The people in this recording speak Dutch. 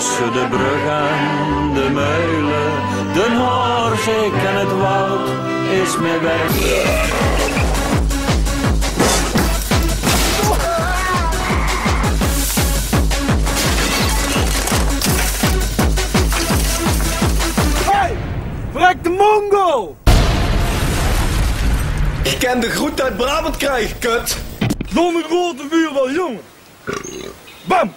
Tussen de bruggen, de meulen, de Noorzeek en het woud is me weg. Hey, vrek de mongo! Ik ken de groet uit Brabant krijgen, kut. Zonder grote vuur wel, jongen. Bam!